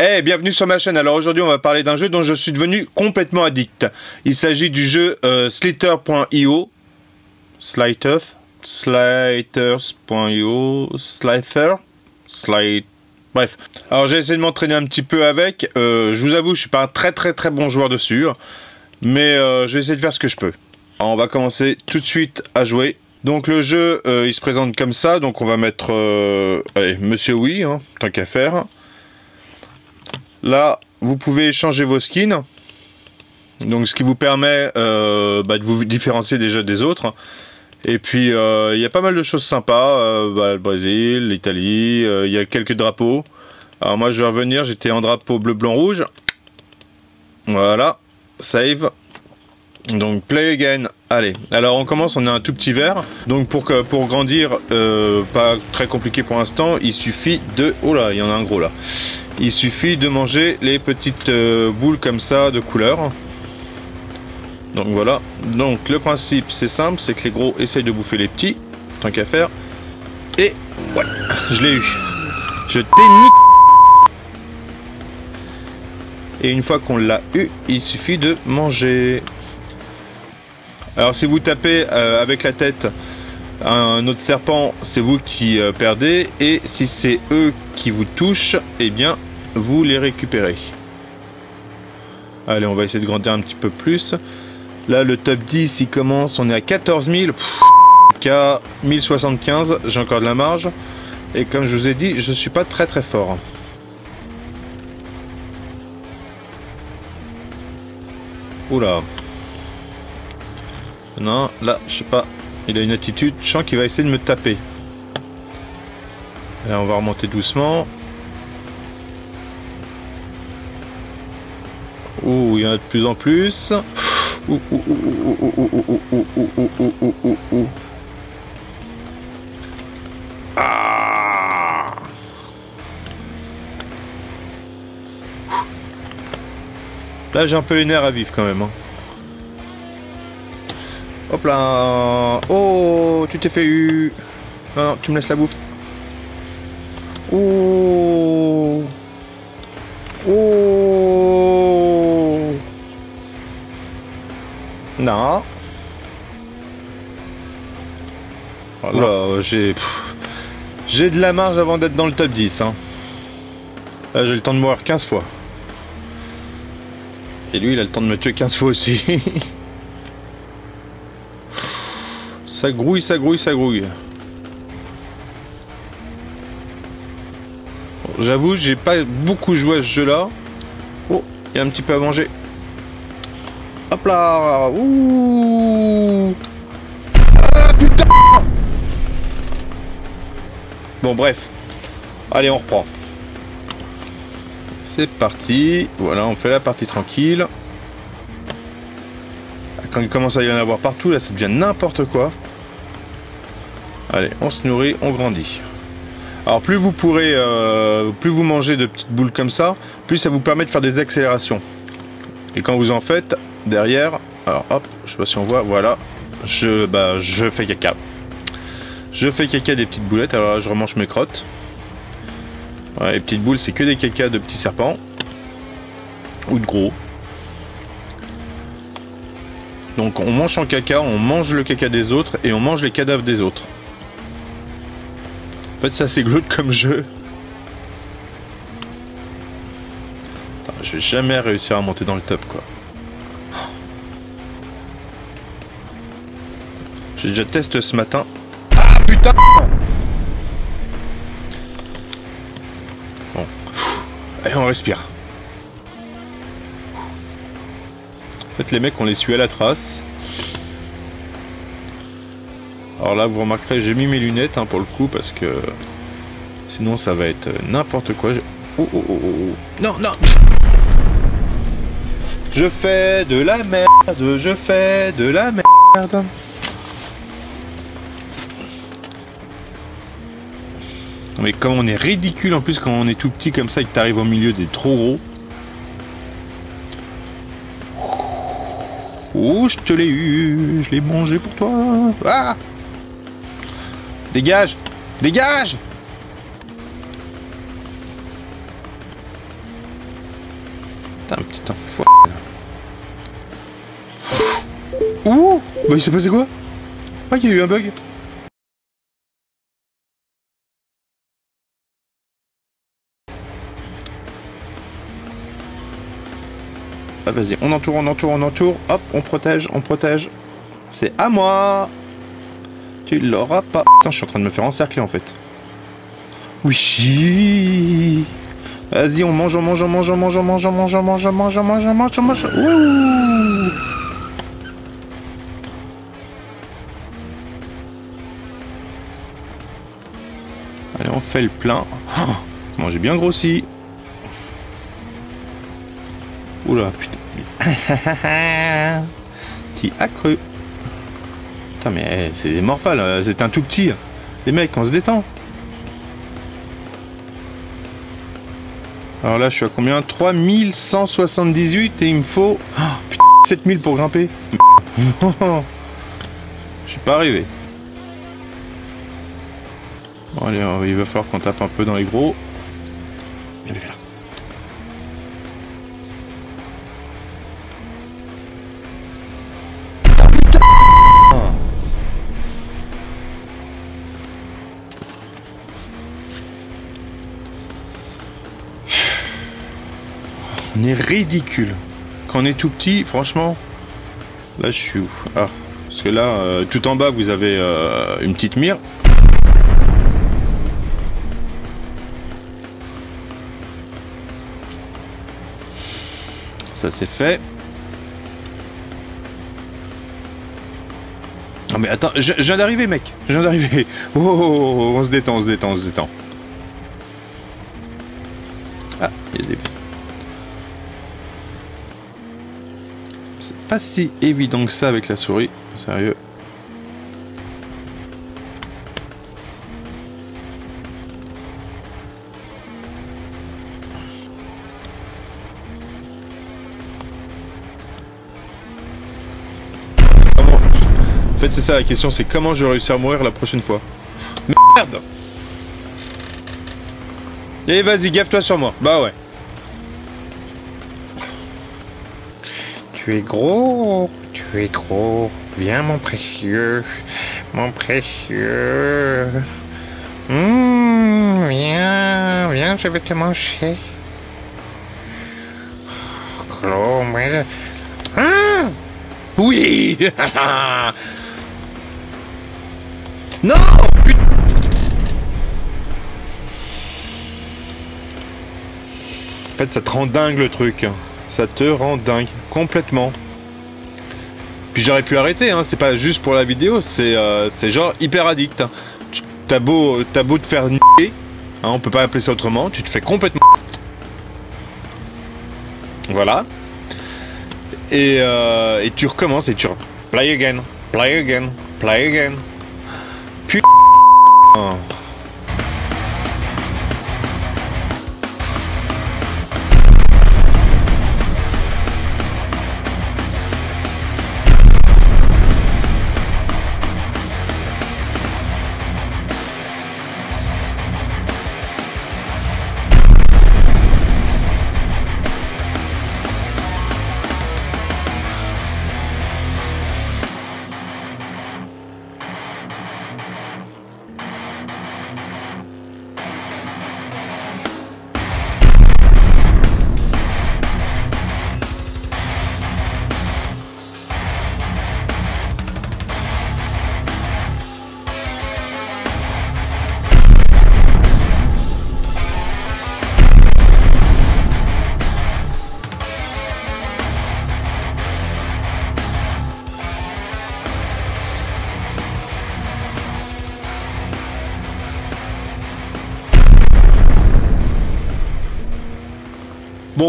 Hey, bienvenue sur ma chaîne. Alors aujourd'hui, on va parler d'un jeu dont je suis devenu complètement addict. Il s'agit du jeu euh, Slither.io. Slither. Sliters.io. Slither. Slither. Bref. Alors j'ai essayé de m'entraîner un petit peu avec. Euh, je vous avoue, je suis pas un très très très bon joueur dessus. Mais euh, je vais essayer de faire ce que je peux. Alors, on va commencer tout de suite à jouer. Donc le jeu, il se présente comme ça. Donc on va mettre, Monsieur Oui, hein, tant qu'à faire. Là, vous pouvez changer vos skins. Donc ce qui vous permet euh, bah, de vous différencier déjà des autres. Et puis euh, il y a pas mal de choses sympas. Euh, bah, le Brésil, l'Italie, il y a quelques drapeaux. Alors moi je vais revenir, j'étais en drapeau bleu, blanc, rouge. Voilà, save. Donc play again. Allez, alors on commence, on a un tout petit verre. Donc pour, pour grandir, euh, pas très compliqué pour l'instant, il suffit de... Oh là, il y en a un gros là. Il suffit de manger les petites euh, boules comme ça de couleur. Donc voilà. Donc le principe c'est simple, c'est que les gros essayent de bouffer les petits, tant qu'à faire. Et ouais, je l'ai eu. Je t'ai. Et une fois qu'on l'a eu, il suffit de manger. Alors si vous tapez euh, avec la tête un autre serpent, c'est vous qui euh, perdez. Et si c'est eux qui vous touchent, eh bien vous les récupérez. Allez, on va essayer de grandir un petit peu plus. Là, le top 10, il commence, on est à 14 000. Qu'à 1075, j'ai encore de la marge. Et comme je vous ai dit, je suis pas très très fort. Oula. Non, là, je sais pas. Il a une attitude. Je sens qu'il va essayer de me taper. Là, on va remonter doucement. Ouh, il y en a de plus en plus. Ouh, ouh, ouh, ah Là, j'ai un peu les nerfs à vivre quand même. Hein. Hop là Oh, tu t'es fait eu Non, non, tu me laisses la bouffe. Oh Oh Non. Voilà, j'ai... pff, J'ai de la marge avant d'être dans le top 10. Hein. Là, j'ai le temps de mourir 15 fois. Et lui, il a le temps de me tuer 15 fois aussi. ça grouille, ça grouille, ça grouille. J'avoue, j'ai pas beaucoup joué à ce jeu-là. Oh, il y a un petit peu à manger. Hop là Ouh Ah putain Bon bref. Allez, on reprend. C'est parti. Voilà, on fait la partie tranquille. Quand il commence à y en avoir partout, là, ça devient n'importe quoi. Allez, on se nourrit, on grandit. Alors plus vous pourrez, euh, plus vous mangez de petites boules comme ça, plus ça vous permet de faire des accélérations. Et quand vous en faites, derrière, alors hop, je sais pas si on voit, voilà, je, bah, je fais caca. Je fais caca des petites boulettes, alors là je remange mes crottes. Les petites boules, c'est que des caca de petits serpents. Ou de gros. Donc on mange son caca, on mange le caca des autres et on mange les cadavres des autres. En fait, ça c'est glauque comme jeu. Je vais jamais réussir à monter dans le top quoi. J'ai déjà testé ce matin. Ah putain Bon. Allez, on respire. En fait, les mecs, on les suit à la trace. Alors là, vous remarquerez, j'ai mis mes lunettes hein, pour le coup parce que sinon ça va être n'importe quoi. Je- Oh, oh, oh, oh, oh. Non, non Je fais de la merde, je fais de la merde. Mais comme on est ridicule en plus quand on est tout petit comme ça et que t'arrives au milieu des trop gros. Oh, je te l'ai eu, je l'ai mangé pour toi. Ah Dégage Dégage Putain, petit enfoiré. Ouh Bah il s'est passé quoi? Ah, il y a eu un bug. Ah, vas-y, on entoure, on entoure, on entoure. Hop, on protège, on protège. C'est à moi Tu l'auras pas. Putain, je suis en train de me faire encercler en fait. Oui Vas-y, on mange, on mange, on mange, on mange, on mange, on mange, on mange, on mange, on mange, on mange, on mange. Ouh Allez, on fait le plein. Oh, j'ai bien grossi. Oula, putain. T'y as cru. Mais c'est des morphales, c'est un tout petit. Les mecs, on se détend. Alors là, je suis à combien? 3178 et il me faut... Oh, putain, 7000 pour grimper. je suis pas arrivé. Bon, allez, il va falloir qu'on tape un peu dans les gros. On est ridicule. Quand on est tout petit, franchement, là je suis où? Ah, parce que là, euh, tout en bas, vous avez euh, une petite mire. Ça c'est fait. Ah mais attends, je, viens d'arriver mec, je viens d'arriver. Oh, oh, oh, oh, on se détend, on se détend, on se détend. Pas si évident que ça avec la souris, sérieux. En fait, c'est ça la question, c'est comment je vais réussir à mourir la prochaine fois. Merde Et vas-y, gaffe-toi sur moi. Bah ouais. Tu es gros, tu es gros. Viens mon précieux, mon précieux. Hum, viens, viens, je vais te manger. Mais... Ah Oui Non En fait, ça te rend dingue le truc. Ça te rend dingue. Complètement. Puis j'aurais pu arrêter, hein. c'est pas juste pour la vidéo, c'est euh, genre hyper addict. hein. T'as beau, te faire niquer, hein, on peut pas appeler ça autrement, tu te fais complètement... Voilà. Et, euh, et tu recommences et tu... Play again, play again, play again. Putain.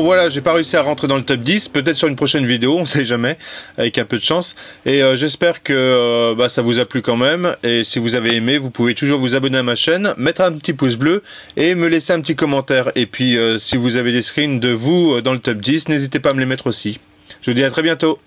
Voilà, j'ai pas réussi à rentrer dans le top 10, peut-être sur une prochaine vidéo, on sait jamais, avec un peu de chance. Et euh, j'espère que euh, bah, ça vous a plu quand même. Et si vous avez aimé, vous pouvez toujours vous abonner à ma chaîne, mettre un petit pouce bleu et me laisser un petit commentaire. Et puis euh, si vous avez des screens de vous dans le top 10, n'hésitez pas à me les mettre aussi. Je vous dis à très bientôt.